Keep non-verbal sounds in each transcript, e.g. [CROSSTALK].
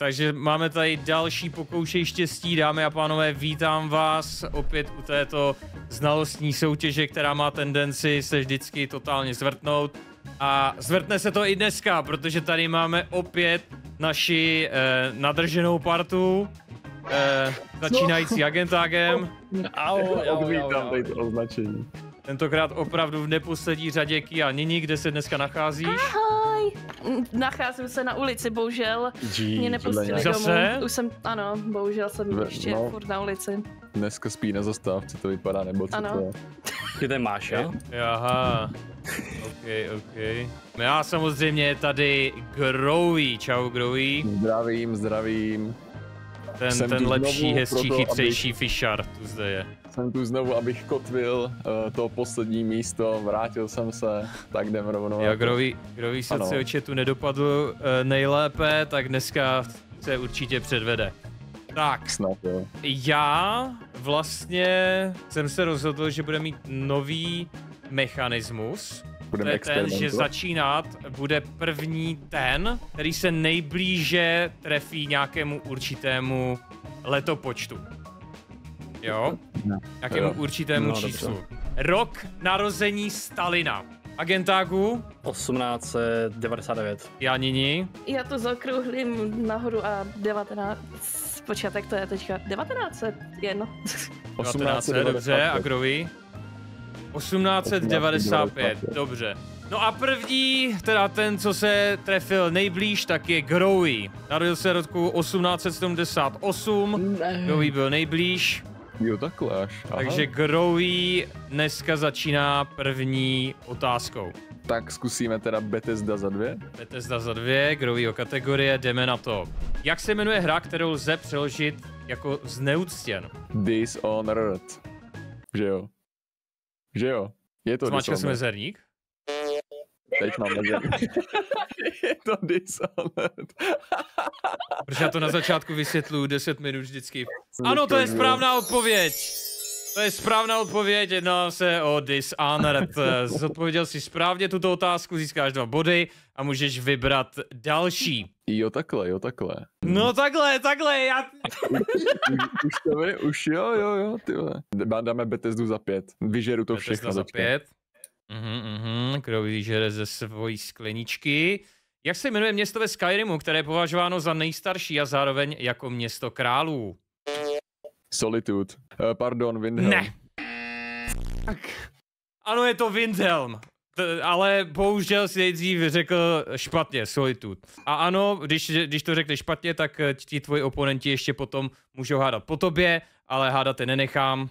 takže máme tady další pokoušej štěstí, dámy a pánové, vítám vás opět u této znalostní soutěže, která má tendenci se vždycky totálně zvrtnout. A zvrtne se to i dneska, protože tady máme opět naši eh, nadrženou partu, eh, začínající agentágem. Odmítám au. tady to označení. Tentokrát opravdu v neposlední řadě Kia Nini, kde se dneska nacházíš. Ahoj! Nacházím se na ulici, bohužel. Mě nepustili domů. Zase? Už jsem, ano, bohužel jsem Ve- ještě no. furt na ulici. Dneska spí na zastávce, to vypadá, nebo co Ano. to je? Ty máš, jo? Aha. OK, OK. No Já samozřejmě je tady Growy. Čau Growy. Zdravím, zdravím. Ten, Jsem ten lepší, hezčí, proto, chytřejší Fisher tu zde je. Jsem tu znovu, abych kotvil uh, to poslední místo, vrátil jsem se, tak jdem rovnou. Jo, na to. Growy, Growy se Ano. si oče tu nedopadl uh, nejlépe, tak dneska se určitě předvede. Tak, Snad jo. já vlastně jsem se rozhodl, že bude mít nový mechanismus, to Budeme je ten, že začínat bude první ten, který se nejblíže trefí nějakému určitému letopočtu. Jo? No. Nějakému Jo. určitému No, dobře. číslu. Rok narození Stalina. Agentágu, 1899. Janini, Já to zaokrouhlím nahoru a 19... Počátek to je teďka 1901. 19, [LAUGHS] dobře, a Grovi? 1895, dobře. No a první, teda ten, co se trefil nejblíž, tak je Growy. Narodil se roku 1878, Growy byl nejblíž, Jo, takhle až. Aha. takže Growy dneska začíná první otázkou. Tak zkusíme teda Bethesda za dvě. Bethesda za dvě, Grovyho kategorie, jdeme na to. Jak se jmenuje hra, kterou lze přeložit jako zneuctěn? Dishonored. Že jo? Že jo? Je to Zmáčka jsem mezerník? Teď mám mezerník. [LAUGHS] Je to Dishonored. [LAUGHS] Protože já to na začátku vysvětluju 10 minut vždycky. Ano, to je správná odpověď. To je správná odpověď, jedná se o Dishonored. Zodpověděl si správně tuto otázku, získáš dva body a můžeš vybrat další. Jo, takhle, jo, takhle. No takhle, takhle, já... Už to vy, už jo, jo, jo, ty vole. Dá- Dáme Bethesdu za pět. Vyžeru to všechno Bethesda za teďka. pět. Mhm, mhm, kdo vyžere ze svojí skleničky. Jak se jmenuje město ve Skyrimu, které je považováno za nejstarší a zároveň jako město králů? Solitude. Uh, pardon, Windhelm. Ne. Tak. Ano, je to Windhelm. T- ale bohužel si nejdřív řekl špatně, Solitude. A ano, když, když to řekneš špatně, tak eh, ti tvoji oponenti ještě potom můžou hádat po tobě, ale hádat te nenechám. Uh,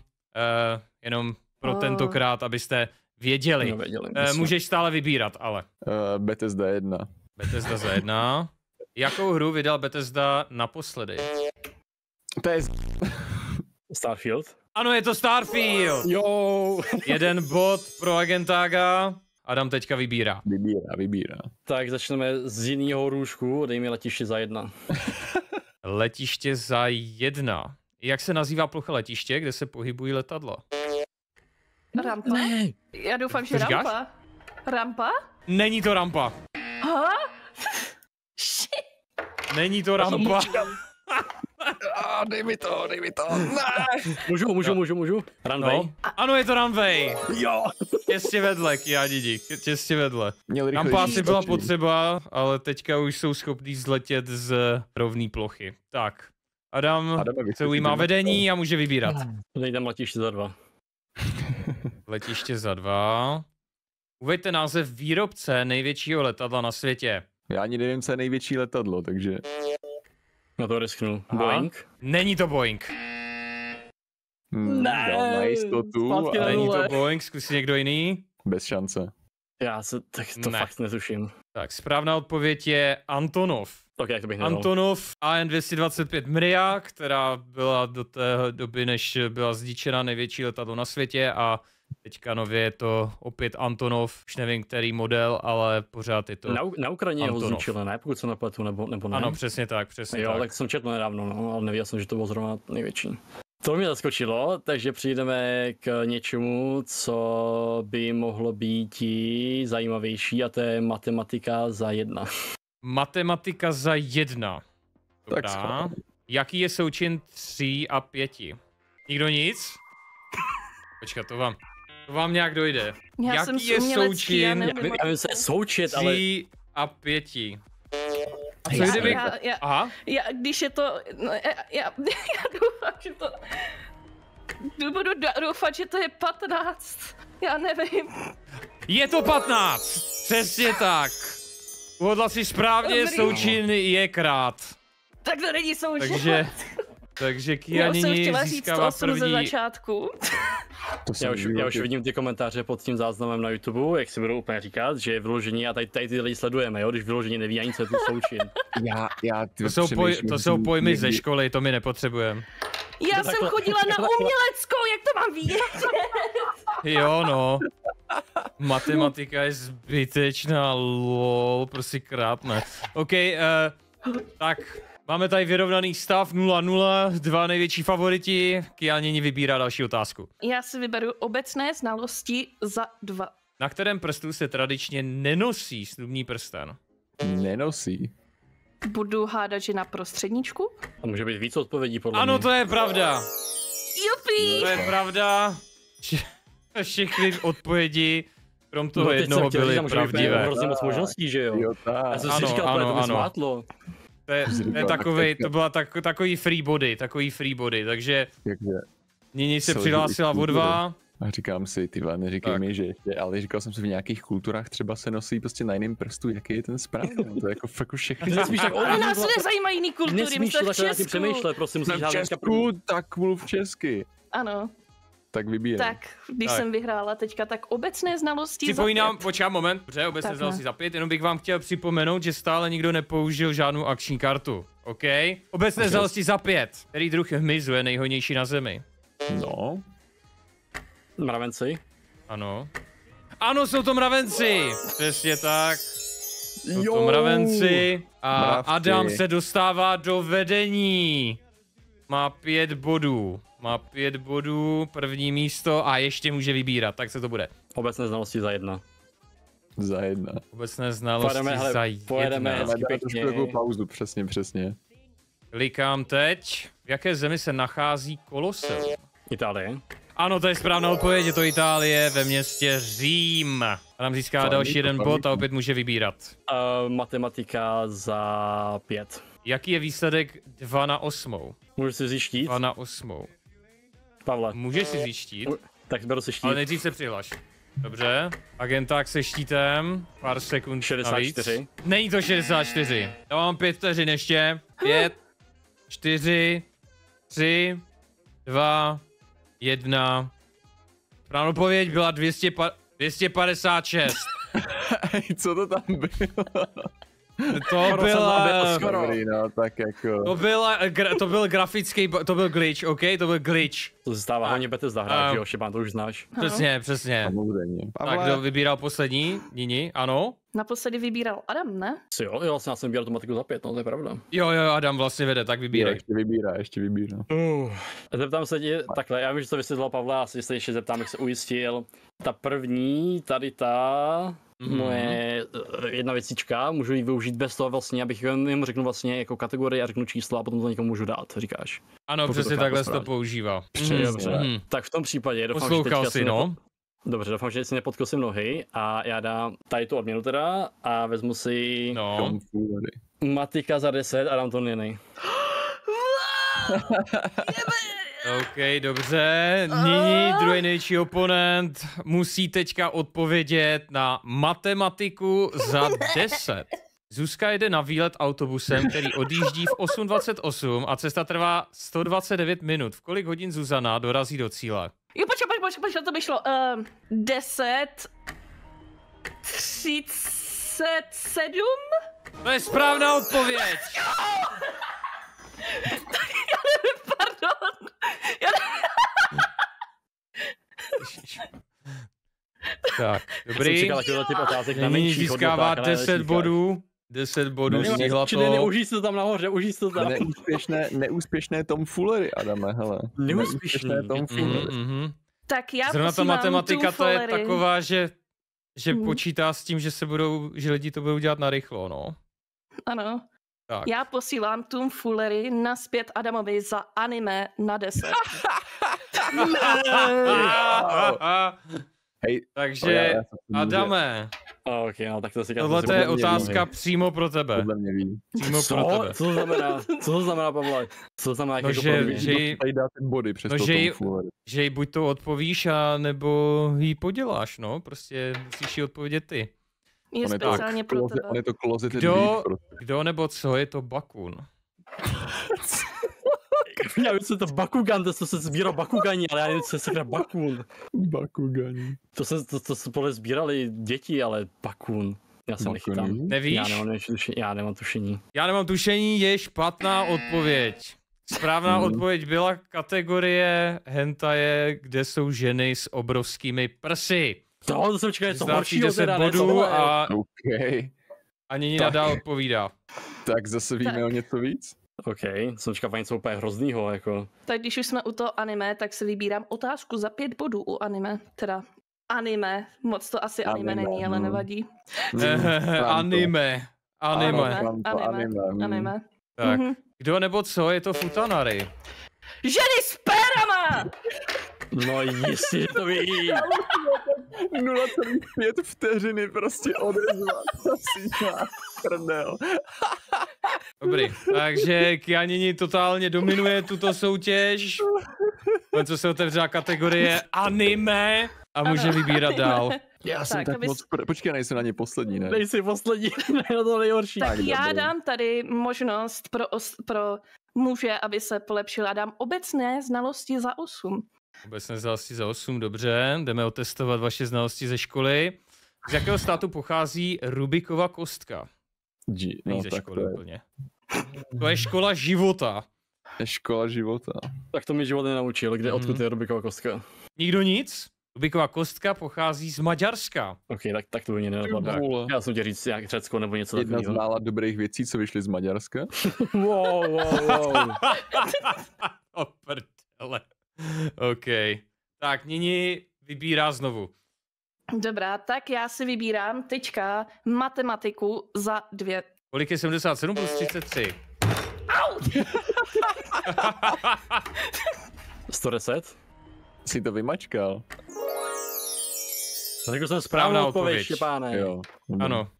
jenom pro Oh. tentokrát, abyste věděli. No, věděli, Uh, jasně. můžeš stále vybírat, ale. Uh, Bethesda 1. Bethesda za jedna. Jakou hru vydal Bethesda naposledy? To je z... Starfield. Ano, je to Starfield! Jo! Jeden bod pro Agentága. Adam teďka vybírá. Vybírá, vybírá. tak začneme z jiného růžku, dej mi letiště za jedna. [LAUGHS] Letiště za jedna. Jak se nazývá plocha letiště, kde se pohybují letadla? Rampa? Já doufám, že říkáš? rampa. Rampa? Není to rampa. Ha? [LAUGHS] Shit. Není to rampa. A [LAUGHS] dej mi to, dej mi to. Můžu, můžu, můžu, můžu. Runway. No. Ano, je to runway. Jo! Těsně vedle, Kiadidi. Těsně vedle. Měl Rampa asi byla potřeba, ale teďka už jsou schopní zletět z rovné plochy. Tak. Adam Adame, se ujímá vedení a může vybírat. Dej tam letiště za dva. Letiště za dva. Uveďte název výrobce největšího letadla na světě. Já ani nevím, co je největší letadlo, takže... Na to risknu. Aha. Boeing. Není to Boeing. Hmm, Ne, na jistotu, ale Není to. Boeing, zkusí někdo jiný. bez šance. Já se, tak to Ne. fakt netuším. Tak, správná odpověď je Antonov. Ok, jak to bych nedal. Antonov AN-225 Mria, která byla do té doby, než byla zničena největší letadlo na světě a teďka nově je to opět Antonov, už nevím který model, ale pořád je to... Na, na Ukrajině ho Antonov. zničili, ne? Pokud se nepletu, nebo, nebo ne? Ano, přesně tak, přesně Jo, tak. tak jsem četl nedávno, no, ale nevěděl jsem, že to bylo zrovna největší. To mě zaskočilo, takže přijdeme k něčemu, co by mohlo být zajímavější a to je matematika za jedna. Matematika za jedna. Tak Dobrá. schválně. Jaký je součin 3 a 5? Nikdo nic? Počkat, to vám, to vám nějak dojde. Já Jaký jsem je součin, já součin? Já vím, je součet, ale 3 a 5 A co Já, kdyby... já, já, Aha, já, když je to, no, já, já, [LAUGHS] já doufám, že to, budu do- doufat, že to je 15. Já nevím. je to 15! Přesně tak. Uhodla si správně, Dobrý. součin je krát. Tak to není součin. Takže, takže já Kia nyní chtěla říct získává 8 ze první. začátku. To já už, já už vidím ty komentáře pod tím záznamem na YouTube, jak si budou úplně říkat, že je vyložení a tady, tady ty lidi sledujeme, jo, když vyložení neví ani co je tu součin. [LAUGHS] Já, já To jsou, poj, to jsou pojmy ze školy, to my nepotřebujeme. Já jsem takhle- chodila na uměleckou, jak to mám vědět? Jo, no. Matematika je zbytečná, lol, prostě krátné. OK, uh, tak, máme tady vyrovnaný stav 0-0, dva největší favoriti, Kia nyní vybírá další otázku. Já si vyberu obecné znalosti za dva. Na kterém prstu se tradičně nenosí snubní prsten? Nenosí. Budu hádat, že na prostředníčku? A může být víc odpovědí podle Ano, mě. to je pravda. Jupi! To je pravda. Vše- Všechny odpovědi, krom toho No, teď jsem jednoho chtěl byly být pravdivé. hrozně moc možností, že jo? Jo, tak. Já jsem Ano, si říkal, ano, ano, to ano. zmátlo. To je, to je Říkal, takovej, tak to byla tak, takový free body, takový free body, takže Takže Nini se přihlásila o dva. A říkám si, ty vole, neříkej Tak. mi, že ještě, ale říkal jsem si v nějakých kulturách třeba se nosí prostě na jiném prstu, jaký je ten správný, no, to je jako fakt už všechny. Nesmíš tak Ale nás nezajímají jiný kultury, my Nesmíš jsme to v takhle Česku. přemýšlet, prostě musíš Jsme v Česku, tak mluv česky. Ano, Tak vybírej. tak, když Tak. jsem vyhrála teďka, tak obecné znalosti za Připomínám, počkám moment, dobře, obecně Tak znal ne. si za pět, jenom bych vám chtěl připomenout, že stále nikdo nepoužil žádnou akční kartu. OK? Obecné Ok. znalosti za pět. Který druh hmyzu je nejhojnější na zemi? No, Mravenci. Ano. Ano, jsou to mravenci! Přesně tak. Jsou to Jo. mravenci. A Mravci. Adam se dostává do vedení. Má pět bodů. Má pět bodů, první místo a ještě může vybírat, tak se to bude. Obecné znalosti za jedna. za jedna. Obecné znalosti Pojedeme, hele, za pojedeme jedna. hezky. Dá trošku pěkně. pauzu, přesně, přesně. Klikám teď. V jaké zemi se nachází Koloseum? Itálie. Ano, to je správná odpověď, je to Itálie ve městě Řím. Adam získá Fajn, další to jeden bod a opět může vybírat. Uh, matematika za pět. Jaký je výsledek 2 na 8? Můžu si vzít štít? 2 na 8. Pavle, Můžeš si vzít štít, tak beru si štít. ale nejdřív se přihlaš. Dobře, agenták se štítem, pár sekund 64. navíc. Není to 64. Já mám pět vteřin ještě. Pět, čtyři, tři, dva, jedna. Správnou odpověď byla 200, 256. Hej, co to tam bylo? To byla... Dobrý, no, tak jako... To byl, gra, to byl grafický, to byl glitch, OK? To byl glitch. To se stává Bethesda hra, a- že jo, Štěpán, to už znáš. Přesně, přesně. Samozřejmě. Tak kdo vybíral poslední? Nini, ano? Naposledy vybíral Adam, ne? Si jo, jo, vlastně já jsem vybíral tu matiku za pět, no to je pravda. Jo, jo, Adam vlastně vede, tak Jo, vybírej. ještě vybírá, ještě vybírá. Uh. Zeptám se tě, takhle, já vím, že to vysvětlil Pavla, já si se ještě zeptám, jak se ujistil. Ta první, tady ta, Mhm. moje eh, jedna věcička, můžu ji využít bez toho vlastně, abych jim řeknu vlastně jako kategorii a řeknu číslo a potom to někomu můžu dát, říkáš. Ano, Pokud přesně takhle se to používá. Přesně. Mhm, Dobře. mhm. Tak v tom případě doufám, že Poslouchal teďka jsi, si no? nepo... Dobře, doufám, že si nepodkosím nohy a já dám tady tu odměnu teda a vezmu si No. Matika za 10 a dám to Niny. [GASPS] [GASPS] ok, dobře. Nyní druhý největší oponent musí teďka odpovědět na matematiku za [LAUGHS] 10. Zuzka jede na výlet autobusem, který odjíždí v 8.28 a cesta trvá 129 minut. V kolik hodin Zuzana dorazí do cíle? Jo, počkej, počkej, počkej, počkej, to by šlo. Uh, 10, 37? To je správná odpověď! Pardon. Já Tak, Jsem dobrý. čekal typ otázek na Nyní menších získává hodnotách, ale 10 neříkáš. bodů. 10 bodů Ne, stihla Čili to. neužij si to tam nahoře, užij si to tam. Neúspěšné, neúspěšné Tom Foolery, Adame, hele. Neúspěšný. Tom. Mhm, mhm. Tak já Zrovna ta matematika to je taková, že, že Mhm. počítá s tím, že se budou, že lidi to budou dělat narychlo, no. Ano. Tak. Já posílám Tomfoolery naspět Adamovi za anime na 10. [LAUGHS] Hej, Takže, já- já Adame, A, ok, no tak to si tohle to je otázka ví. přímo pro tebe. Podle mě ví. Přímo Co? pro tebe. Co to znamená? Co to znamená, Pavle? Co to znamená? No, jako že- že- jí- Tady dá ty body přes no, to že jí- Tom Že jí buď to odpovíš, a nebo ji poděláš, no. Prostě musíš ji odpovědět ty. Je On je to speciálně pro closet, on tebe. je to closeted Kdo- prostě. Kdo nebo co je to Bakun? [LAUGHS] Já vím, co je to Bakugan, to se sbíral Bakugani, ale já nevím, co sakra Bakun. Bakugani. To se, to, to se podle sbírali děti, ale Bakun. Já se nechytám. Nevíš? Já nemám, tušení, já nemám tušení. Já nemám tušení, je špatná odpověď. Správná Hmm. odpověď byla kategorie hentaje, kde jsou ženy s obrovskými prsy. To, to jsem čekal něco horšího 10 teda, bodů a OK. ani Tak. nadál odpovídá. Tak zase víme Tak. o něco víc? OK, jsem čekal něco úplně hroznýho, jako. Tak když už jsme u toho anime, tak si vybírám otázku za pět bodů u anime. Teda anime. Moc to asi anime, Anime, není, ale hm. nevadí. Eh, anime. Anime. Ano, mám to Anime, anime. hm. Anime. Tak, Mhm. kdo nebo co je to Futanari? Ženy s pérama! No jistě, že to ví. 0,5 vteřiny prostě odezva. Prdel. Dobrý, takže Kianini totálně dominuje tuto soutěž. Jen co se otevřela kategorie anime a může vybírat dál. Já jsem Tak, tak, moc... Počkej, nejsem na ně poslední, ne? Nejsi poslední, [LAUGHS] ne, no to nejhorší. Tak Tak, já dobrý. dám tady možnost pro, os, pro muže, aby se polepšila. Dám obecné znalosti za 8. Obecné znalosti za 8, dobře. Jdeme otestovat vaše znalosti ze školy. Z jakého státu pochází Rubikova kostka? G, Není no ze tak školy to je, úplně. To je škola života. je škola života. Tak to mi život nenaučil, kde, odkud Mhm. je Rubikova kostka. Nikdo nic? Rubikova kostka pochází z Maďarska. OK, tak, tak to by mě nenapadlo. Já jsem tě říct jak Řecko nebo něco Jedna z takového. mála dobrých věcí, co vyšly z Maďarska. [LAUGHS] Wow, wow, wow. [LAUGHS] o prdele. [LAUGHS] OK. Tak, nyní vybírá znovu. Dobrá, tak já si vybírám teďka matematiku za dvě. Kolik je 77 plus 33? 110? [LAUGHS] Jsi to vymačkal? Řekl jsem Správná správnou odpověď. odpověď, Štěpáne. Jo. Ano.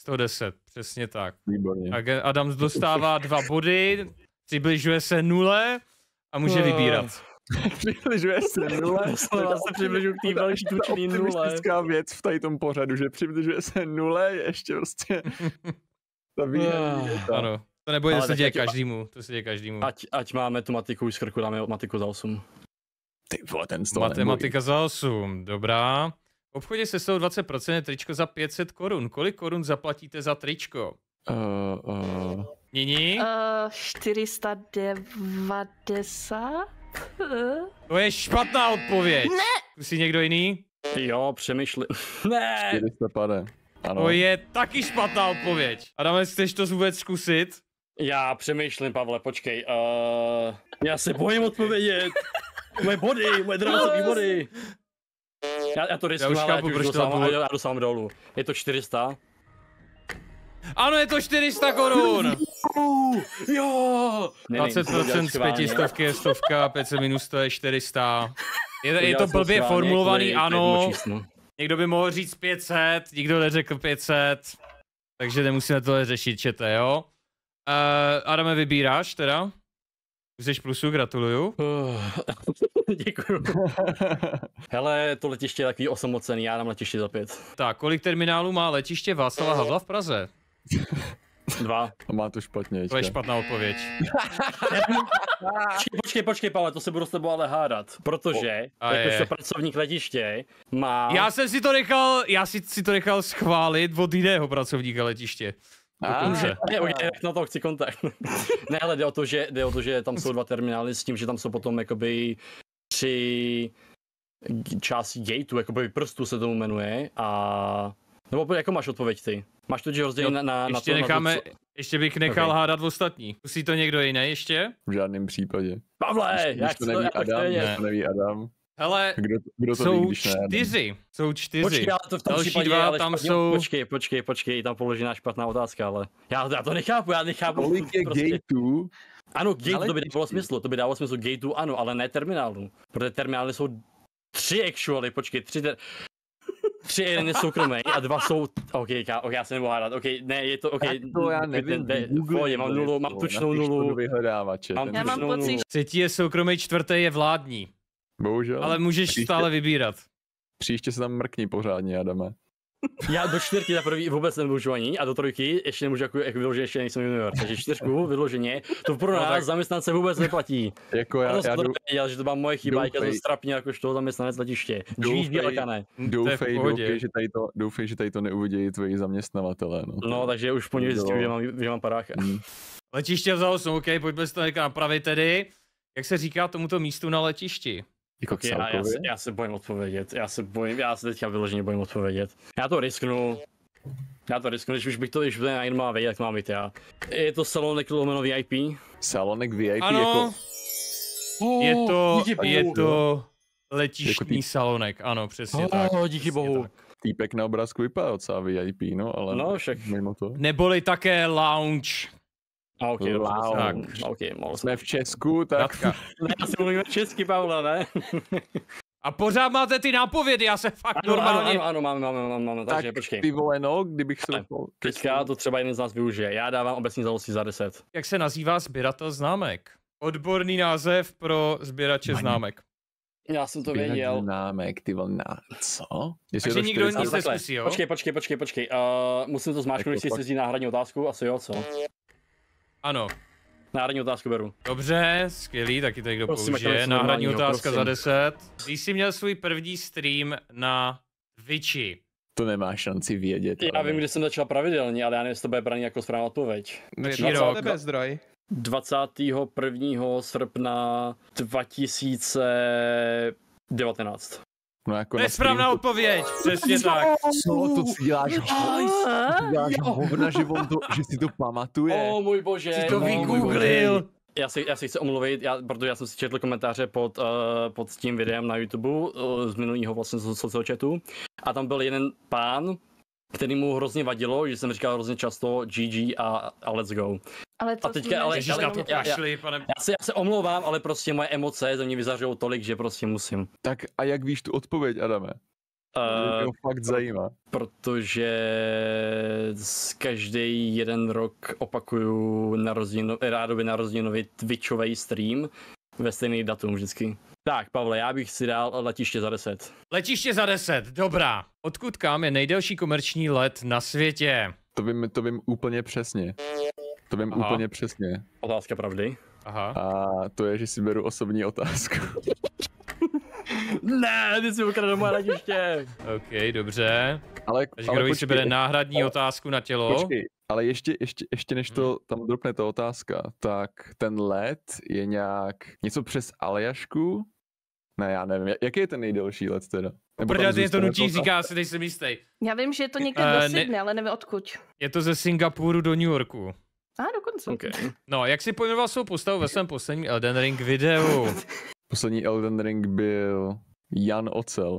110, přesně tak. Výborně. Tak Adam dostává dva body, přibližuje se nule a může vybírat. Přibližuje se nule. Já se přibližuju k té Ta tučný nule. optimistická věc v tady tom pořadu, že přibližuje se nule, je ještě prostě [LAUGHS] ta výhra. Ah, Ano. To nebude, Ale to se děje každému. To se děje každému. Ať, ať máme tu matiku už z krku, dáme matiku za 8. Ty vole, ten z toho Matematika za 8, dobrá. V obchodě se 120% je tričko za 500 korun. Kolik korun zaplatíte za tričko? nebojí. Uh, uh, Nyní? Uh, 490? To je špatná odpověď. Ne! Zkusí někdo jiný? Jo, přemýšlím. [LAUGHS] ne! 400 pade. Ano. To je taky špatná odpověď. Adame, chceš to vůbec zkusit? Já přemýšlím, Pavle, počkej. Uh, já se bojím odpovědět. Moje body, moje drahé body. Já, já to riskuju, už ale chápu, ať už proč to dostávám, bylo- já, já dostávám dolů. Je to 400? Ano, je to 400 korun. Jo! 20% z pětistovky je stovka, 500 minus to je 400. Je, je to blbě formulovaný, ano. Někdo by mohl říct 500, nikdo neřekl 500. Takže nemusíme tohle řešit, čete, jo? Uh, Adame, vybíráš teda? Už jsi plusu, gratuluju. Uh, [LAUGHS] Děkuju. Hele, to letiště je takový osamocený, já dám letiště za pět. Tak, kolik terminálů má letiště Václava Havla v Praze? Dva. A má to špatně. To je špatná odpověď. Počkej, počkej, počkej, Pavle, to se budu s tebou ale hádat, protože jakožto pracovník letiště má... Já jsem si to nechal, já si, si to nechal schválit od jiného pracovníka letiště. Dokonce. Ne, na to chci kontakt. [LAUGHS] ne, ale jde o, to, že, jde o to, že tam jsou dva terminály s tím, že tam jsou potom jakoby tři části gateu, jakoby prstů se tomu jmenuje a... Nebo jako máš odpověď ty? Máš to, že rozdělí na, na, na Ještě to, necháme, na to, co... ještě bych nechal Ok. hádat v ostatní. Zkusí to někdo jiný ještě? v žádném případě. Pavle, Když já to chci to, neví to chci Adam, když to neví Adam. Hele, Kdo, kdo to ví, jsou když ne? čtyři, jsou čtyři. Počkej, ale to v tom Další případě, dva ale tam špatně- jsou- Počkej, počkej, počkej, tam položená špatná otázka, ale já, já to nechápu, já nechápu. Kolik je prostě. gateů? Ano, gateu, to by dávalo smysl, to by dávalo smysl gateu, ano, ale ne terminálu. Protože terminály jsou tři actually, počkej, tři ter... Tři, jeden je soukromý a dva jsou, ok, ká, ok, já se nebudu hádat, ok, ne, je to, ok, Tak to já nevím. ne, Google pohodě, mám nulu, mám tučnou nulu, vyhledávače. Mám Já mám pocit, nulu. Třetí je soukromý, čtvrtý je vládní. Bohužel. Ale můžeš Příště- stále vybírat. Příště se tam mrkni pořádně, Adame. [LAUGHS] Já do čtyřky za prvý vůbec nemůžu ani a do trojky ještě nemůžu jako, jako vyloženě ještě nejsem junior. Takže čtyřku vyloženě, to pro No nás tak- zaměstnance vůbec neplatí. Jako Já, já, já, já jsem to že to byla moje chyba, jak já jsem strapně jakož toho zaměstnanec letiště. Doufej. To doufej, doufej, že tady to, doufej, že tady to neuvidějí tvoji zaměstnavatelé. No, No, takže už po něj zjistím, že mám, že mám paráka. Mm. Letiště za 8, OK, pojďme si to někam napravit tedy. Jak se říká tomuto místu na letišti? Jako Okay, já, já, se, já se bojím odpovědět, já se bojím, já se teďka vyloženě bojím odpovědět. Já to risknu, já to risknu, když už bych to, když by to někdo má vědět, jak mám být já. Je to salonek lomeno VIP? Salonek VIP Ano, jako... je to, je bohu. to letištní Jako salonek, ano, přesně Oh, tak. díky přesně bohu. tak. týpek na obrázku vypadá docela VIP, no, ale No, však. mimo to. Neboli také lounge. A ok, dobře, Wow. Tak. ok, mohl jsem. Jsme v Česku, tak Radka. Ne, asi mluvíme česky, Paula, ne? A pořád máte ty nápovědy, já se fakt Ano, ano, normálně... ano, ano, máme, máme, máme, máme, takže tak počkej. ty vole, no, kdybych se Teďka to třeba jeden z nás využije. Já dávám obecní znalosti za 10. Jak se nazývá sběratel známek? Odborný název pro sběrače známek. Já jsem to Běhat věděl. Známek, ty vole, na co? Jestli Takže nikdo 40 nic Takhle, neskusí, jo? Počkej, počkej, počkej, počkej. Uh, musím to zmáčknout, jestli vzít náhradní otázku, asi jo, co? Ano. Náhradní otázku beru. Dobře, skvělý, taky to někdo Prosím, použije. Náhradní otázka za prosím. 10. Když jsi měl svůj první stream na Twitchi, To nemá šanci vědět. Já ale- vím, kdy jsem začal pravidelně, ale já nevím, jestli to bude braný jako správná odpověď. Je Jaký to rok? za tebe zdroj. 21. srpna 2019. No jako to je správná odpověď, přesně tak. Co, to si děláš, ty děláš hovna, že, on to, že si to pamatuje. Oh můj bože. Jsi to bože. vygooglil. Já si, já si chci omluvit, já, protože já jsem si četl komentáře pod, uh, pod tím videem na YouTube uh, z minulého vlastně z sociochatu a tam byl jeden pán, který mu hrozně vadilo, že jsem říkal hrozně často GG a, a let's go. Ale to A teďka ale- ale- na to já- kašli, pane... Já se, já se omlouvám, ale prostě moje emoce ze mě vyzařují tolik, že prostě musím. Tak a jak víš tu odpověď, Adame? Uh, Mě to fakt zajímá. protože z každý jeden rok opakuju narozenino, rádoby narozeninový Twitchový stream ve stejný datum vždycky. Tak, Pavle, já bych si dal letiště za 10. Letiště za 10, dobrá. Odkud kam je nejdelší komerční let na světě? To vím, to vím úplně přesně. To vím Aha. úplně přesně. Otázka pravdy. Aha. A to je, že si beru osobní otázku. Ne, ty si ukradl moje letiště. OK, dobře. Ale, Takže ale kdo si počkej, bere náhradní otázku na tělo? Počkej, ale ještě, ještě, ještě než to tam dropne ta otázka, tak ten let je nějak něco přes Aljašku? Ne, já nevím, jaký je ten nejdelší let teda? Protože je to nutí, říká si, nejsem jistý. Já vím, že je to někde Eh, do ne- Sydney, ale nevím odkud. Je to ze Singapuru do New Yorku. A dokonce. Okay. No, jak si pojmenoval svou postavu ve svém posledním Elden Ring videu? [LAUGHS] Poslední Elden Ring byl Jan Ocel.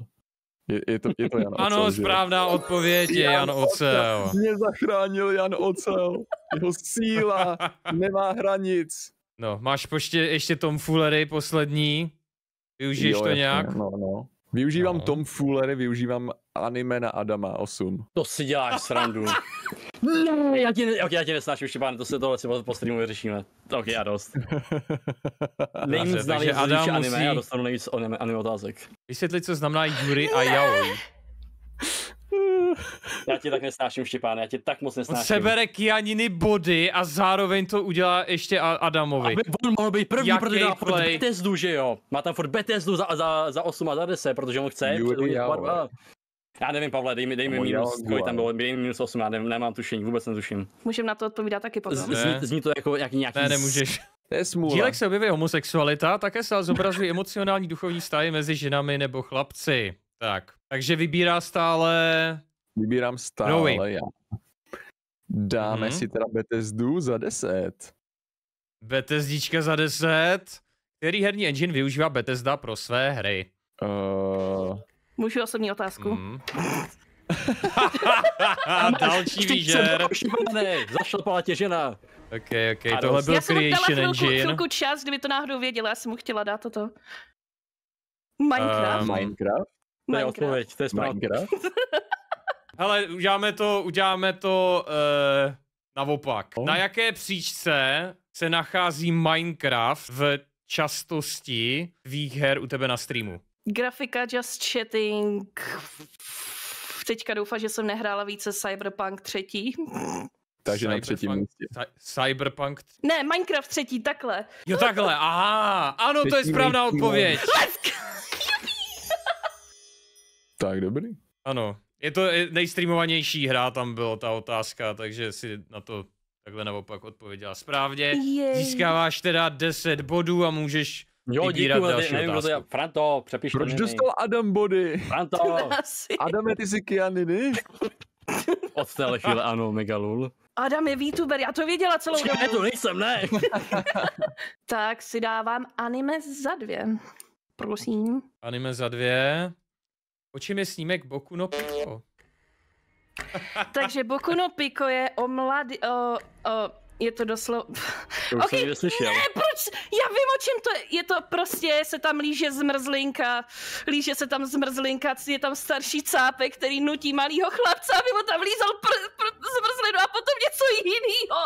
Je, je, to, je to Jan Ocel, Ano, že jo? správná odpověď je Jan Ocel. Mě zachránil Jan Ocel. Jeho síla nemá hranic. No, máš poště ještě Tom Foolery poslední? Využiješ Jo, to jasně, nějak? No, no. Využívám No. Tom Foolery, využívám anime na Adama 8. To si děláš srandu. [LAUGHS] Ne, já ti, ne, okay, já ti nesnáším, Štěpán, to se tohle si po, streamu vyřešíme. Ok, a dost. [LAUGHS] Nejvíc znalý takže Adam anime musí- a dostanu nejvíc anime, anime otázek. Vysvětlit, co znamená Yuri a Yaoi. [LAUGHS] Já tě tak nesnáším, Štěpán, já tě tak moc On nesnáším. sebere Kianiny body a zároveň to udělá ještě Adamovi. Aby on mohl být první, Jaký protože má furt? Bethesdu, že jo? Má tam furt Bethesdu za, za, za 8 a za 10, protože on chce. Yuri Já nevím, Pavle, dej mi, dej mi Tomu minus, kolik tam bylo, dej mi minus 8, já nevím, nemám tušení, vůbec netuším. Můžeme na to odpovídat taky Z, potom. Ne. zní, zní, to jako nějaký nějaký... Ne, z- nemůžeš. To je V smůla. dílech se objeví homosexualita, také se ale zobrazují emocionální duchovní vztahy mezi ženami nebo chlapci. Tak, takže vybírá stále... Vybírám stále Rowie. já. Dáme Mhm. si teda Bethesdu za 10. Bethesdička za 10. Který herní engine využívá Bethesda pro své hry? Uh, Můžu osobní otázku? Hmm. [LAUGHS] Další výžer. Zašlapala tě žena. Ok, ok, Ano. tohle byl Já jsem mu dala Creation chvilku, Engine. chvilku čas, kdyby to náhodou věděla, já jsem mu chtěla dát toto. Minecraft? Um, Minecraft? To je odpověď, to je správně. Minecraft? [LAUGHS] Hele, uděláme to, uděláme to uh, naopak. O. Na jaké příčce se nachází Minecraft v častosti tvých her u tebe na streamu? Grafika, just chatting. Teďka doufám, že jsem nehrála více Cyberpunk třetí. Takže na třetím Cyberpunk- místě. Cy- Cyberpunk? Ne, Minecraft třetí, takhle. Jo takhle, aha, ano, to je Třetí správná nejvíc, odpověď. Let's! [LAUGHS] Tak dobrý. Ano, je to nejstreamovanější hra, tam byla ta otázka, takže si na to takhle naopak odpověděla správně. Jej. Získáváš teda 10 bodů a můžeš Jo, další nevím, kdo to je. Franto, přepiš Proč dostal Adam body? Franto. [LAUGHS] Adame, ty jsi Kianiny? [LAUGHS] od téhle chvíle ano, megalul. Adam je VTuber, já to věděla celou Počkej, ne, to dobu. nejsem, ne. [LAUGHS] Tak si dávám anime za dvě. Prosím. anime za dvě. O čem je snímek Boku no Pico? Takže Boku no Pico je o mladý... O, o, je to doslova... To už Ok, jsem někde slyšel. Ne, proč? Já vím, o čem to je. Je to prostě, se tam líže zmrzlinka, líže se tam zmrzlinka, je tam starší cápek, který nutí malýho chlapce, aby mu tam lízal pr- pr- zmrzlinu a potom něco jinýho.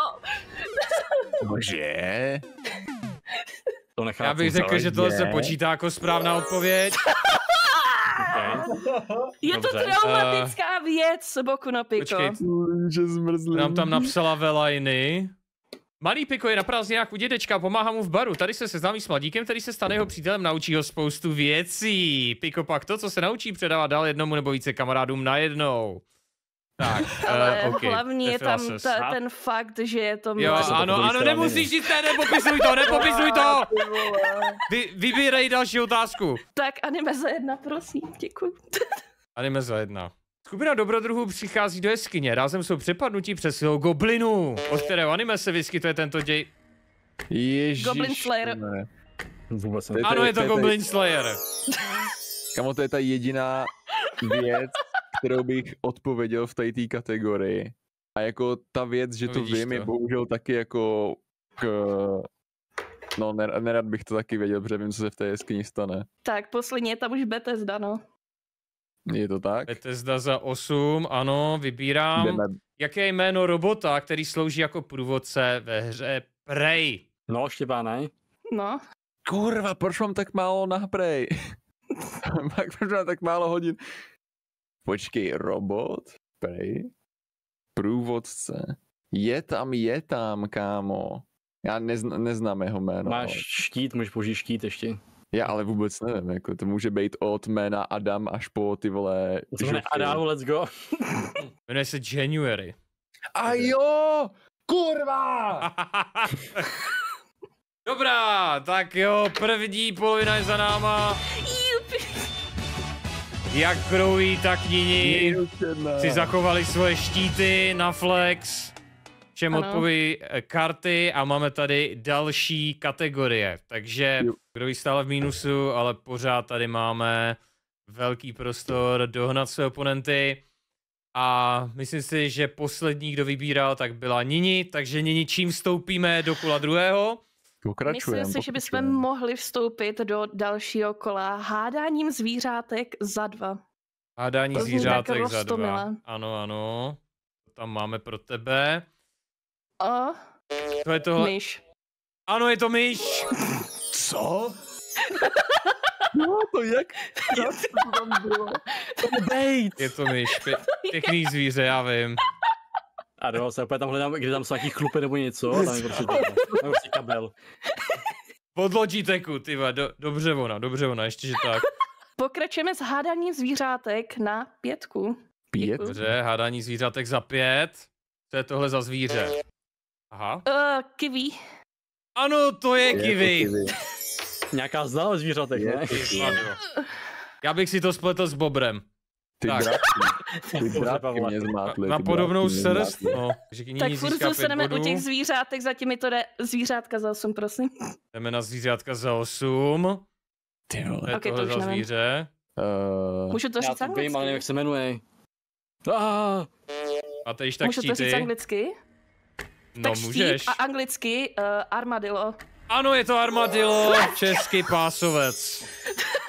Bože. To nechápu. Já bych řekl, že tohle se počítá jako správná odpověď. Okay. Je to Dobře. traumatická věc, Boku no Pico. Počkej, Že zmrzlý. nám tam napsala Velajny. Malý Piko je na prázdninách u dědečka, pomáhá mu v baru. Tady se seznámí s mladíkem, který se stane jeho přítelem, naučí ho spoustu věcí. Piko pak to, co se naučí, předává dál jednomu nebo více kamarádům najednou. Tak, [LAUGHS] Ale uh, okay. hlavně je tam ta, ten fakt, že je to Jo, to ano, ano, nemusíš říct, ne, nepopisuj to, nepopisuj to! [LAUGHS] Vy, vybírej další otázku. Tak anime za jedna, prosím, děkuji. Anime za jedna. Skupina dobrodruhů přichází do jeskyně, rázem jsou přepadnutí přes silou goblinů, od kterého anime se vyskytuje tento děj. Ježiš. Goblin Slayer. ne. Vůbec ne. je- Ano, je to to je- Goblin Slayer. [LAUGHS] Kamo, to je ta jediná věc, kterou bych odpověděl v té té kategorii. A jako ta věc, že No to vidíš vím, je bohužel taky jako k... No, ner- nerad bych to taky věděl, protože vím, co se v té jeskyni stane. Tak, poslední je tam už Bethesda, no. Je to tak? Bethesda za 8, ano, vybírám. Jdeme. Jaké je jméno robota, který slouží jako průvodce ve hře Prey? No, Štěpáne. No, Kurva, proč mám tak málo na prej? Pak [LAUGHS] proč mám tak málo hodin? Počkej, robot? Prej? Průvodce? Je tam, je tam, kámo. Já nezna, neznám jeho jméno. Máš ale- štít, můžeš použít štít ještě. Já ale vůbec nevím, jako to může být od jména Adam až po ty vole... To se jmenuje. Adam, let's go. [LAUGHS] Jmenuje se January. A jo! Kurva! [LAUGHS] Dobrá, tak jo, první polovina je za náma. Jak Crowy, tak Nini si zachovali svoje štíty na flex. Všem Ano. odpoví eh, karty a máme tady další kategorie. Takže Jo. Crowy stále v mínusu, ale pořád tady máme velký prostor dohnat své oponenty. A myslím si, že poslední, kdo vybíral, tak byla Nini, takže Nini, čím vstoupíme do kola druhého? Pokračujeme, myslím si, že bychom mohli vstoupit do dalšího kola hádáním zvířátek za dva. Hádání To zvířátek za dva. Ano, ano. To tam máme pro tebe. A To je tohle. myš. Ano, je to myš. [LAUGHS] Co? No, to jak? Jak to tam bylo? Je to myš. Pě- pěkný zvíře, já vím. A do se opět tam hledám, kde tam jsou nějaký chlupy nebo něco, a tam je prostě, tam je prostě kabel. Pod Logitechu, ty do, dobře ona, dobře ona, ještě že tak. Pokračujeme s hádáním zvířátek na pětku. Pět? Dobře, hádání zvířátek za pět. Co je tohle za zvíře? Aha. Uh, kiwi. Ano, to je kiwi. Nějaká znalost zvířatek, Je ne? to. Já bych si to spletl s bobrem. Ty Tak. drátky, ty [LAUGHS] drátky mě Na, zmátly. na ty podobnou srst, no. Tak furt zůstaneme u těch zvířátek, zatím mi to jde zvířátka za osm, prosím. Jdeme na zvířátka za 8. Ty vole. To je Ok, to tohle už za nevím. zvíře. Uh, Můžu to Já říct to vím, ale nevím, jak anglicky? se jmenuje. Ah, A teď tak Můžu to říct anglicky? No tak můžeš. a anglicky uh, armadillo. Ano, je to armadillo, český pásovec.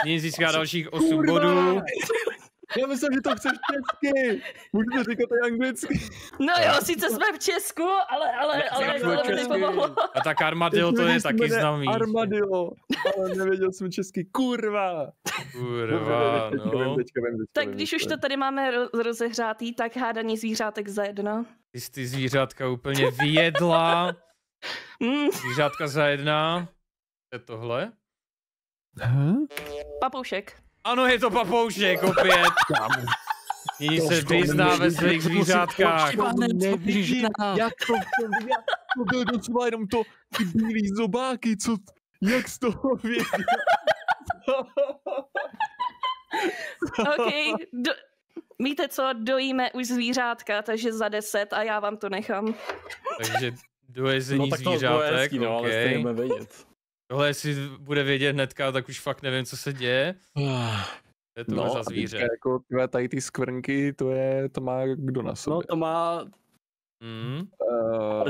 Nic získá dalších 8 bodů. Já myslím, že to chceš česky. Můžu to říkat i anglicky. No jo, sice jsme v Česku, ale, ale, ale by česky. nepomohlo. A tak armadillo to je taky známý. Armadillo. Ale nevěděl jsem česky. Kurva. Kurva, no. Tak když už to tady máme ro- rozehřátý, tak hádání zvířátek za jedno. Ty jsi ty zvířátka úplně vyjedla. [LAUGHS] Mm, Zvířátka za jedna. To je tohle? Huh? papoušek. Ano, je to papoušek opět. [LAUGHS] Nyní se vyzná ve svých zvířátkách. Jak to, to, byl docela jenom to, ty bílý zobáky, co, jak z toho věděl. [LAUGHS] OK, do, víte co, dojíme už zvířátka, takže za deset a já vám to nechám. Takže dojezení No tak to zvířátek, hezký, no, ale okay. vědět. Tohle si bude vědět hnedka, tak už fakt nevím, co se děje. To je tohle No, za zvíře. jako tvé tady ty skvrnky, to je, to má kdo na No sobě. to má Mm.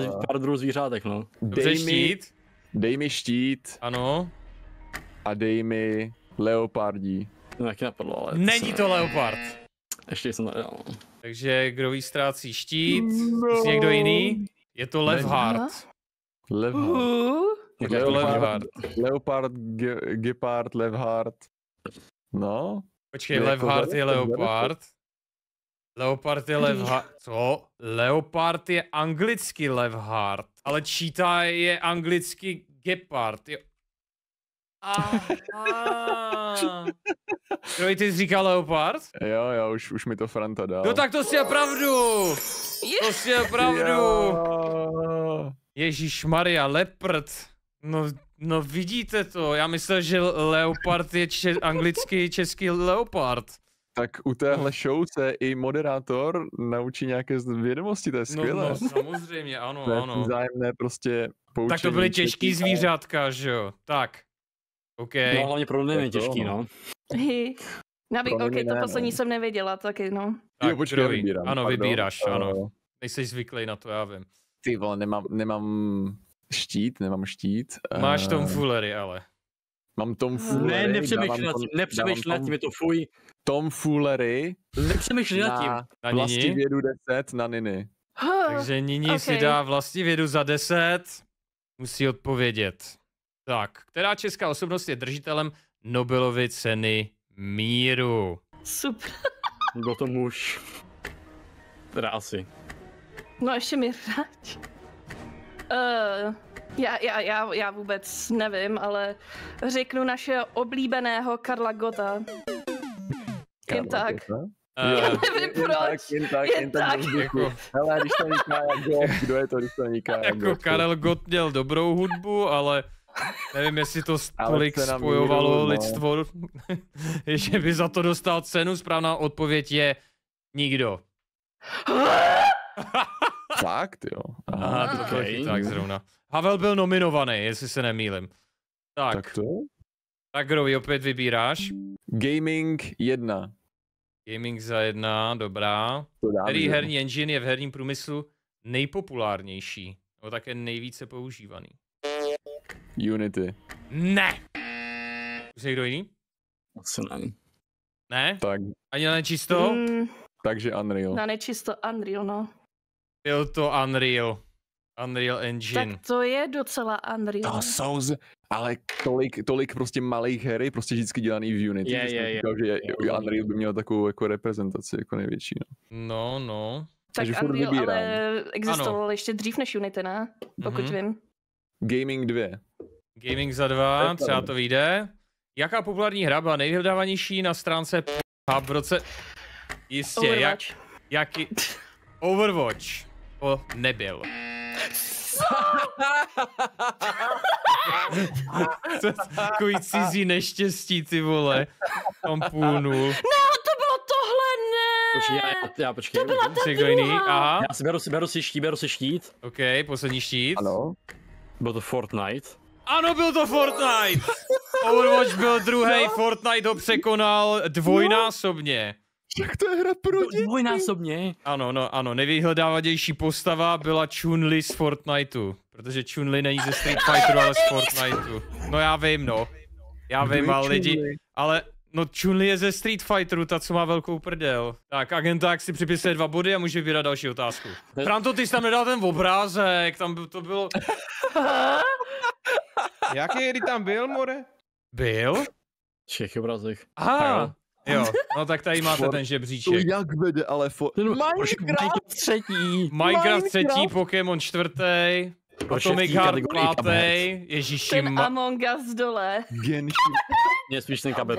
Uh, pár druhů zvířátek, no. Dobře, dej, mi, štít. dej mi štít Ano. a dej mi leopardí. To mě taky napadlo, ale... Není to leopard. Ještě jsem to... Jo. Takže kdo ví ztrácí štít, No. jestli někdo jiný, je to Levhard. Levhard. Uh, Je to Levhard. Leopard, leopard ge, gepard, levhard. No, Počkej, Je jako Levhard je Leopard. Leopard je Levhard. Co? Leopard je anglicky Levhard, ale Cheetah je anglicky Gepard. Jo. Aha. Kdo ty jsi říkal Leopard? jo, jo, už, už mi to Franta dal. No tak to si je pravdu! To si je pravdu! Ježíš Maria, leprt. No, no vidíte to, já myslel, že leopard je če- anglicky český leopard. Tak u téhle show se i moderátor naučí nějaké vědomosti, to je No, skvělé. no samozřejmě, ano, to je ano. vzájemné prostě poučení. Tak to byly těžký zvířátka, že jo? Tak. OK. No hlavně pro mě je těžký, no. no. Pro OK, to poslední jsem nevěděla taky, no. tak, Jo, počkej, vybírám. Ano, pardon. vybíráš, ano. Nejsi zvyklý na to, já vím. Ty vole, nemám, nemám štít, nemám štít. Máš eh, Tom Foolery, ale. Mám Tom Foolery. Ne, nepřemýšlej nad Tom- tím, nepřemýšlej nad tím, je to fuj. Tom Foolery Nepřemýšlej nad tím. na Nini? vědu 10 na Niny. Takže Nini si ok. dá vlastní vědu za 10. Musí odpovědět. Tak, která česká osobnost je držitelem Nobelovy ceny míru? Super. Byl to muž. Teda asi. No ještě mi vrať. Uh, já, já, já, já vůbec nevím, ale řeknu našeho oblíbeného Karla Gota. Jen tak. Uh, nevím Jen tak, proč. jen tak, Jen jen tak. tak. do vzduchu. jako, Hele, když to niká kdo je to, když to niká [LAUGHS] jako Karel Gott měl dobrou hudbu, ale nevím, jestli to tolik spojovalo míru, no. lidstvo, [LAUGHS] že by za to dostal cenu. Správná odpověď je nikdo. [LAUGHS] Fakt, jo. Aha, to byl Ok. chyták zrovna. Havel byl nominovaný, jestli se nemýlim. Tak, Tak tak, to? tak Grovi, opět vybíráš. Gaming 1. Gaming za jedna, dobrá. To Který herní engine je v herním průmyslu nejpopulárnější? Nebo také nejvíce používaný? Unity. Ne! Už někdo jiný? Asi ne. Ne? Tak, Ani na nečisto? Mm, takže Unreal. na nečisto Unreal, no. Byl to Unreal. Unreal Engine. Tak to je docela Unreal. To jsou z... Ale tolik, tolik prostě malých her je prostě vždycky dělaný v Unity. Je, je, je. Říkal, že je, Unreal by měl takovou jako reprezentaci jako největší. No. No, no. tak takže Unreal ale existoval ještě dřív než Unity, ne? Pokud Mhm. vím. Gaming 2. Gaming za dva, třeba to vyjde. Jaká populární hra byla nejvyhledávanější na stránce P- v roce... Jistě, jak, Overwatch. jaký... Overwatch. To nebyl. [LAUGHS] je takový cizí neštěstí, ty vole. Tam půlnul. To bylo tohle, ne! Počkej, já, já, počkej. To byla jiný? druhá. Aha, Já si beru si, beru si štít, beru si štít. OK, poslední štít. Ano. Byl to Fortnite. Ano, byl to Fortnite! Overwatch byl druhý, Fortnite ho překonal dvojnásobně. Tak to je hra pro děti. Dvojnásobně. Ano, no, ano, nejvyhledávadější postava byla Chun-Li z Fortniteu, protože Chun-Li není ze Street Fighteru, ale z Fortniteu. No já vím, no. Já Kdo vím, ale lidi, ale no Chun-Li je ze Street Fighteru, ta, co má velkou prdel. Tak, agenták si připisuje dva body a může vydat další otázku. Franto, ty jsi tam nedal ten obrázek, tam by- to bylo... [LAUGHS] Jaký kdy tam byl, more? Byl? Všech obrazech. Aha, jo, no tak tady máte For- ten To žebříček. jak vede, ale fo... Minecraft třetí. Minecraft třetí, Pokémon čtvrtý, Pro Atomic Heart pátý, ježiši, Ten ma... Among Us dole. Genshin [LAUGHS] Mě spíš ten kabel.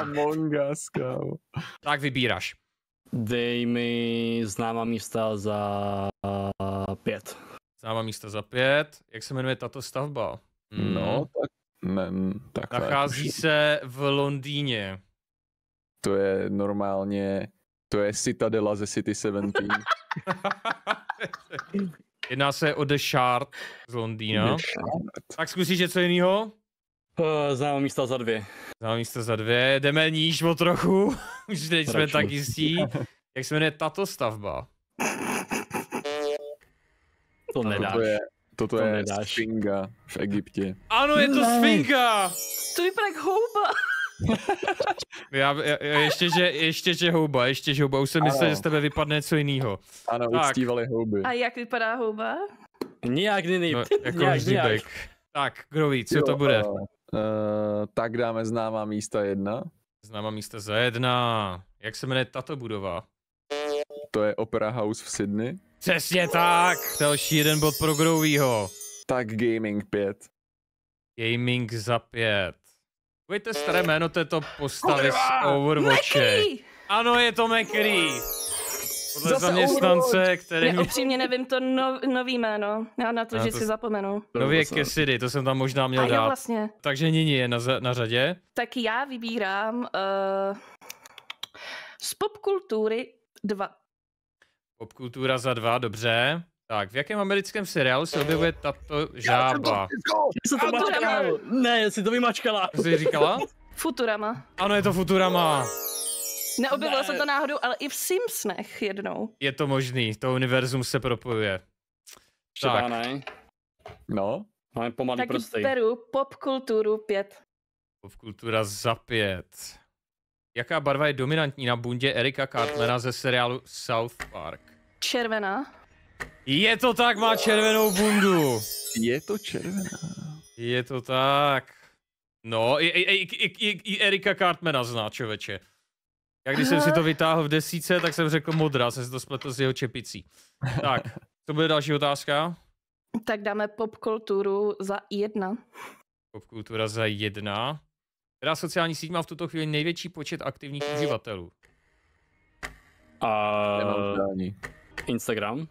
Among Us, kámo. tak vybíráš. Dej mi známá místa za pět. Známá místa za pět. Jak se jmenuje tato stavba? Hmm. No, tak... Ne, takhle. Nachází [LAUGHS] se v Londýně. To je normálně... To je Citadela ze City 17. [LAUGHS] Jedná se o The Shard z Londýna. Tak zkusíš něco jiného? Uh, známá místa za dvě. Známá místa za dvě. Jdeme níž o trochu. [LAUGHS] Už teď jsme tak jistí. Jak se jmenuje tato stavba? To nedáš. Toto je, toto To je nedáš. Sfinga v Egyptě. Ano, je to Ne. Sfinka! To vypadá jak houba. [LAUGHS] já, já, ještě, že, ještě, že houba, ještě, že houba. Už jsem myslel, že z tebe vypadne něco jiného. Ano, uctívali houby. A jak vypadá houba? Nijak nyní. No, [LAUGHS] jako nijak. Tak, kdo ví, co jo, to bude? Uh, tak dáme známá místa jedna. Známá místa za jedna. Jak se jmenuje tato budova? To je Opera House v Sydney. Přesně tak! Další jeden bod pro Grovýho. Tak Gaming 5. Gaming za 5. Víte, staré jméno této postavy z Overwatche. Ano, je to McCree. Podle zaměstnance, který... Já mě... upřímně nevím to no, nový jméno. Já na to, Já že to... si zapomenu. Nově Cassidy, to jsem tam možná měl A dát. Jo, vlastně. Takže Nini je na, na řadě. Tak já vybírám uh, z popkultury dva. Popkultura za dva, dobře. Tak, v jakém americkém seriálu se objevuje tato žába? Jsi to mačkal. Ne, jsi to vymačkala. Co jsi říkala? Futurama. Ano, je to Futurama. Neobjevila Ne. jsem to náhodou, ale i v Simpsonech jednou. Je to možný, to univerzum se propojuje. Třeba Tak. ne. No, Máme pomalý Tak prsty. beru popkulturu pět. Popkultura za pět. Jaká barva je dominantní na bundě Erika Cartmana ze seriálu South Park? Červená. Je to tak, má červenou bundu. je to červená. Je to tak. No, i, i, i, i, i, i Erika Cartmana zná, čověče. Já když jsem si to vytáhl v desíce, tak jsem řekl modrá, jsem si to spletl s jeho čepicí. Tak, to bude další otázka. Tak dáme popkulturu za jedna. Popkultura za jedna. Která sociální síť má v tuto chvíli největší počet aktivních uživatelů? A. Instagram.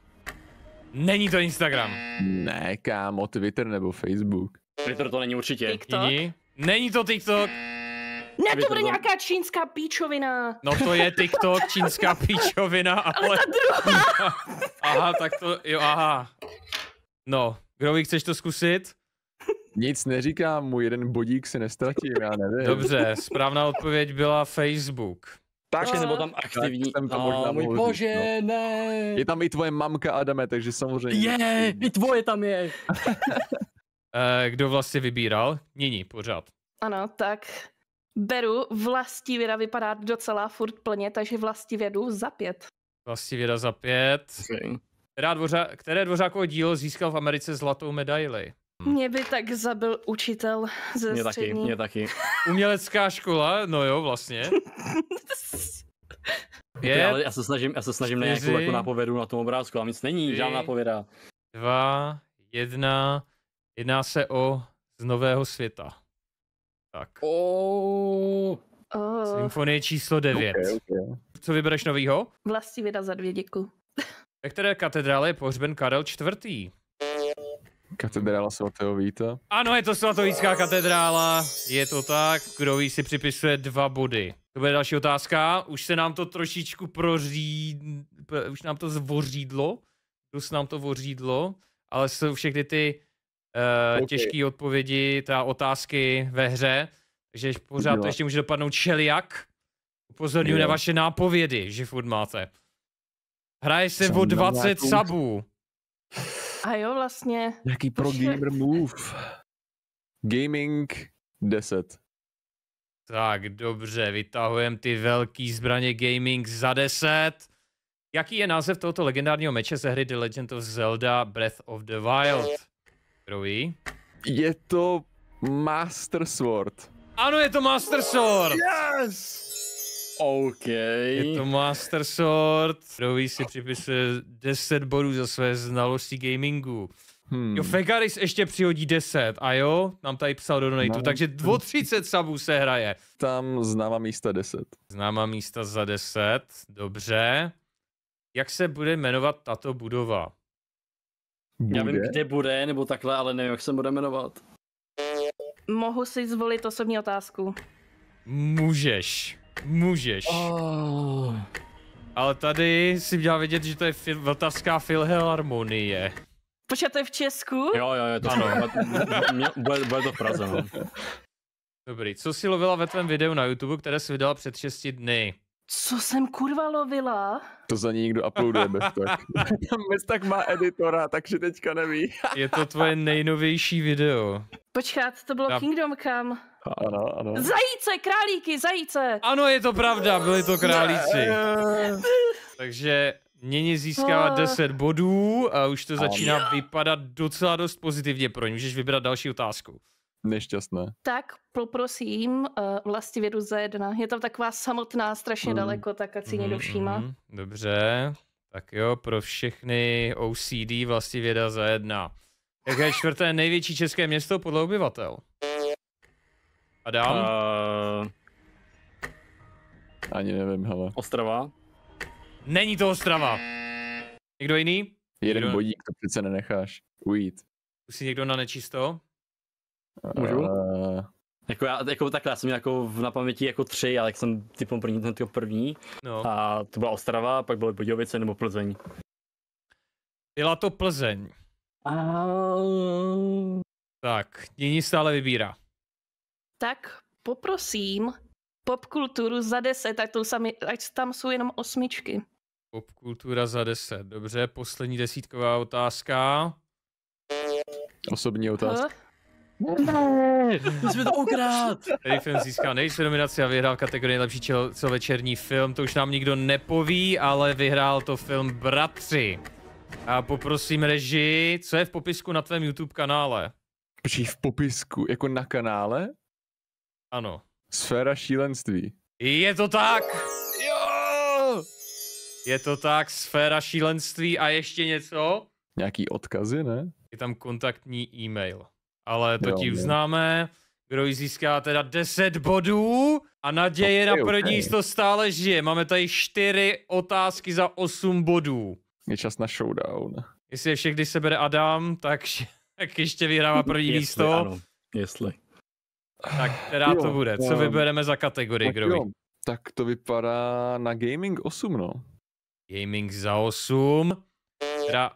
Není to Instagram. Ne, kámo, Twitter nebo Facebook. Twitter to není určitě. TikTok. Jiní? Není to TikTok. Ne, to bude nějaká čínská píčovina. No to je TikTok, čínská [LAUGHS] píčovina, ale... Ta druhá. [LAUGHS] Aha, tak to, jo, aha. No, Grovi, chceš to zkusit? Nic neříkám mu, jeden bodík si nestratím, já nevím. Dobře, správná odpověď byla Facebook. Tak, Počkej, nebo tam aktivní. jsem to A, možná můj bože, no. ne. Je tam i tvoje mamka Adame, takže samozřejmě. Je, i tvoje tam je. [LAUGHS] Eh, kdo vlastně vybíral? Nini, pořád. Ano, tak beru vlastivěda vypadá docela furt plně, takže vlastivědu za pět. Vlastivěda za pět. Okay. Která dvořa, které dvořákovo dílo získal v Americe zlatou medaili? Mě by tak zabil učitel ze Mě taky, střední. mě taky. [LAUGHS] Umělecká škola? No jo, vlastně. [LAUGHS] Je, ale Pět, já se snažím, já se snažím na nějakou jako nápovědu na tom obrázku, a nic není, tři, žádná nápověda. dva, jedna. Jedná se o z nového světa. Tak. Oh. Oh, Symfonie číslo 9. Okay, okay. Co vybereš novýho? vlastivěda za dvě, děkuji. Ve které katedrále je pohřben Karel IV. Katedrála svatého Víta. Ano, je to svatovícká katedrála, je to tak, kdo ví, si připisuje dva body. To bude další otázka, už se nám to trošičku proří, už nám to zvořídlo, dost nám to vořídlo, ale jsou všechny ty uh, Ok. těžké odpovědi, ta otázky ve hře, takže pořád to ještě může dopadnout šelijak. Upozorňuji na vaše nápovědy, že furt máte. Hraje se Jsem o na 20 nějakou- sabů. A jo, vlastně. Jaký pro gamer move. Gaming 10. Tak, dobře, vytahujeme ty velký zbraně gaming za 10. Jaký je název tohoto legendárního meče ze hry The Legend of Zelda Breath of the Wild? Kdo ví? Je to Master Sword. Ano, je to Master Sword! Yes! OK. Je to Master Sword. Ví si připisuje 10 bodů za své znalosti gamingu. Hmm. Jo, Fegaris ještě přihodí 10, a jo, nám tady psal do donatu, No. takže 230 sabů se hraje. Tam známá místa 10. Známá místa za 10, dobře. Jak se bude jmenovat tato budova? Já vím, Bude? kde bude, nebo takhle, ale nevím, jak se bude jmenovat. Mohu si zvolit osobní otázku. Můžeš, můžeš. Oh. Ale tady si měl vědět, že to je fil- Vltavská filharmonie. Počkej, to je v Česku? Jo, jo, jo, to Ano. Bude, bude to v Praze, no. Dobrý, co si lovila ve tvém videu na YouTube, které jsi vydala před 6 dny? Co jsem kurva lovila? To za ní někdo uploaduje bez tak. [LAUGHS] bez tak má editora, takže teďka neví. [LAUGHS] Je to tvoje nejnovější video. Počkat, to bylo Já- Kingdom Come. Ano, ano. Zajíce, králíky, zajíce! Ano, je to pravda, byli to králíci. Takže Něni získává Ah. 10 bodů a už to začíná vypadat docela dost pozitivně pro ní. Můžeš vybrat další otázku. Nešťastné. Tak poprosím uh, vlastivědu za jedna. Je tam taková samotná, strašně Mm. daleko, tak ať si někdo všímá. Mhm, Dobře, tak jo, pro všechny OCD vlastně věda za jedna. Jaké je čtvrté největší české město podle obyvatel? Adam? Uh, Ani nevím, hele. Ostrava. Není to Ostrava. Někdo jiný? Jeden bodík, to přece nenecháš ujít. Zkusí někdo na nečisto? Můžu? Uh, Jako, já, jako takhle, já jsem měl jako v- na paměti jako tři, ale jak jsem typem první, ten typ první. No. A to byla Ostrava, pak byly Budějovice nebo Plzeň. Byla to Plzeň. A... Tak, nyní stále vybírá. Tak poprosím popkulturu za deset, ať, to sami, ať tam jsou jenom osmičky. Popkultura za 10. Dobře, poslední desítková otázka. osobní otázka. Huh? My jsme to ukrát! Který film získal nejvyšší nominaci a vyhrál kategorii nejlepší čel- celovečerní film. To už nám nikdo nepoví, ale vyhrál to film Bratři. A poprosím režii, co je v popisku na tvém YouTube kanále? Počkej, v popisku, jako na kanále? Ano. Sféra šílenství. Je to tak! Jo! Je to tak, sféra šílenství a ještě něco? Nějaký odkazy, ne? Je tam kontaktní e-mail. Ale to Jo, ti uznáme. Kdo ji získá teda 10 bodů a naděje na Ok, první ok. místo stále žije. Máme tady 4 otázky za 8 bodů. Je čas na showdown. Jestli je všechny sebere Adam, tak, tak ještě vyhrává první Jestli, místo. Ano, jestli. Tak která to Jo, bude? Co um, vybereme za kategorii, Tak kdo jo, tak to vypadá na Gaming 8, no. Gaming za 8. Teda,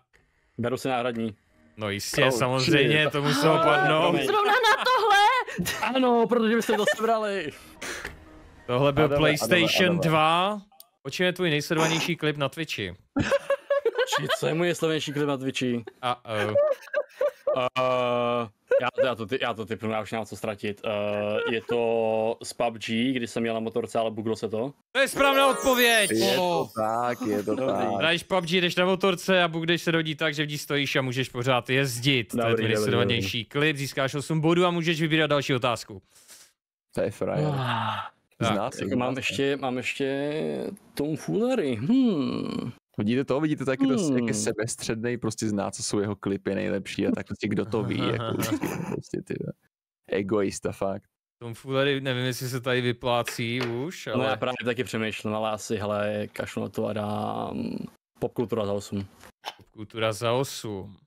Beru si náhradní. No jistě, Oh, samozřejmě, shit. to muselo [GASPS] padnout. Zrovna na tohle! Ano, protože byste to sebrali. Tohle byl Adame, PlayStation Adame, Adame. 2. O čem je tvůj nejsledovanější klip na Twitchi? Či, co je můj slovenský klip na Twitchi? A uh, Uh, já, já, to, ty- já to typnu, já už nemám co ztratit. Uh, je to z PUBG, kdy jsem měl na motorce, ale buglo se to. to je správná odpověď! Je to tak, je to Dobrý. tak. Hraješ PUBG, jdeš na motorce a budeš se rodí tak, že v ní stojíš a můžeš pořád jezdit. to je Dobrý, tvůj dobrý, nejsledovanější klip, získáš 8 bodů a můžeš vybírat další otázku. To je frajer. Tak, Zná se, Jako mám ještě, mám ještě Tom Foolery. Hmm. Vidíte to? Vidíte to, jak je, to, jak Hmm. je sebestřednej, prostě zná, co jsou jeho klipy nejlepší a tak prostě kdo to ví, jako vždycky, prostě ty egoista fakt. Tom Foolery, nevím, jestli se tady vyplácí už, No já ale právě taky přemýšlím, ale asi, hele, kašlu na to a dám popkultura za 8. kultura za 8.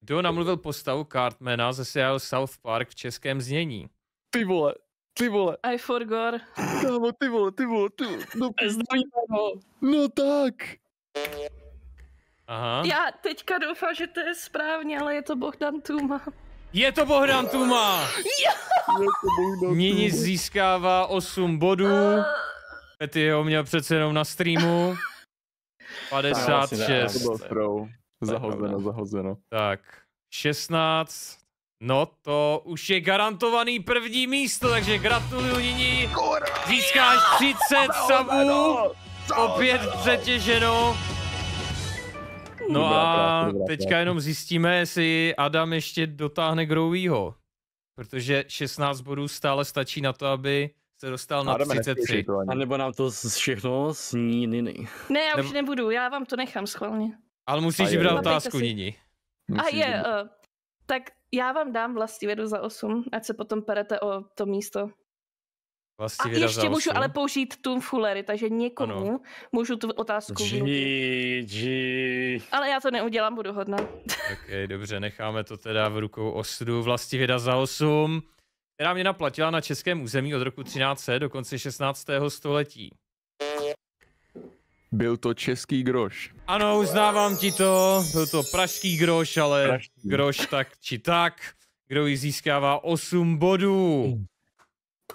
Kdo namluvil postavu Cartmana ze seriálu South Park v českém znění? Ty vole, ty vole, I forgot. kámo, ty vole, ty vole, ty vole, no, no tak. Aha. Já teďka doufám, že to je správně, ale je to Bohdan Tuma. Je to Bohdan Tuma! Nini získává 8 bodů. Petty ho měl přece jenom na streamu. To 56. byl throw. Zahozeno, zahozeno. Tak, 16. No to už je garantovaný první místo, takže gratuluju Nini. Získáš 30 sabů. Opět přetěženo. No a teďka jenom zjistíme, jestli Adam ještě dotáhne Growýho. Protože 16 bodů stále stačí na to, aby se dostal na Adame, nespěšej 33. to ani. A nebo nám to z- všechno sní Niny. Ne, já už nebudu, já vám to nechám schválně. Ale musíš vybrat otázku, si. Nini. A je, uh, tak já vám dám vlastivědu za 8, ať se potom perete o to místo. Vlastně A ještě můžu ale použít tu fullery, takže někomu Ano. můžu tu otázku. GG. Ale já to neudělám, budu hodná. [LAUGHS] Ok, dobře, necháme to teda v rukou osudu Vlastivěda za 8, která mě naplatila na českém území od roku 1300 do konce 16. století. Byl to český groš. Ano, uznávám ti to, byl to pražský groš, ale Pražský. groš tak či tak. Kdo ji získává 8 bodů.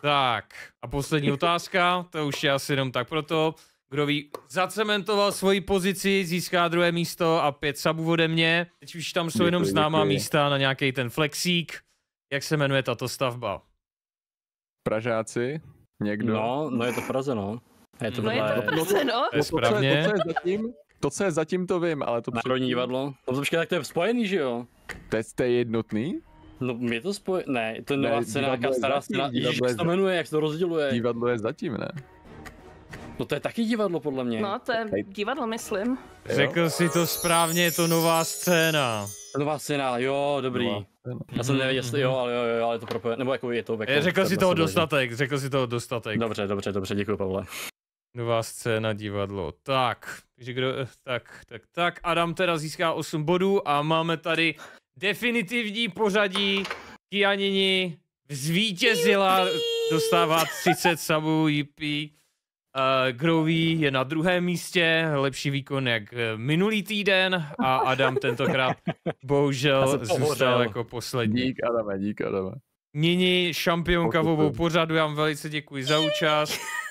Tak, a poslední [LAUGHS] otázka, to už je asi jenom tak proto. Kdo ví, zacementoval svoji pozici, získá druhé místo a pět sabů ode mě. Teď už tam jsou jenom Děkuji, známá děkuji. místa na nějaký ten flexík. Jak se jmenuje tato stavba? Pražáci? Někdo? No, no je to v Praze, no. A Je to No No je to Praze, no. To je to, co je, správně. to, co je zatím, to, co je zatím, to vím, ale to Národní divadlo. No počkej, tak to je spojený, že jo? To je, to je jednotný? [LAUGHS] No je to spojený, ne, to je Ne, nová scéna, divadlo nějaká je stará scéna. Ježíš, jak se to jmenuje, jak se to rozděluje. Divadlo je zatím, ne? No to je taky divadlo, podle mě. No, to je divadlo, myslím. Řekl si to správně, je to nová scéna. Nová scéna, jo, dobrý. Nová scéna. Já jsem nevěděl, jestli jo, ale jo, jo, ale je to propojené, nebo jako je to jako... Eh, Řekl si toho že? dostatek, řekl si toho dostatek. Dobře, dobře, dobře, děkuji, Pavle. Nová scéna divadlo. Tak, takže kdo, eh, tak, tak, tak. Adam teda získá 8 bodů a máme tady definitivní pořadí. Kianini zvítězila, dostává 30 sabů, jippie. Uh, Grový je na druhém místě, lepší výkon jak eh, minulý týden a Adam tentokrát [LAUGHS] bohužel zůstal jako poslední. Dík, Adame, dík, Adame. Nini, šampionka v obou pořadu, já vám velice děkuji za účast. [LAUGHS]